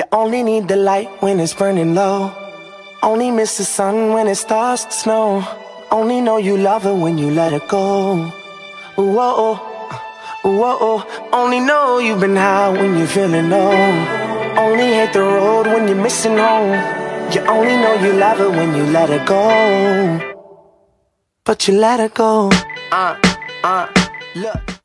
You only need the light when it's burning low. Only miss the sun when it starts to snow. Only know you love her when you let her go. Whoa, oh. whoa. Oh. Only know you've been high when you're feeling low. Only hate the road when you're missing home. You only know you love her when you let her go. But you let her go. Uh, uh, look.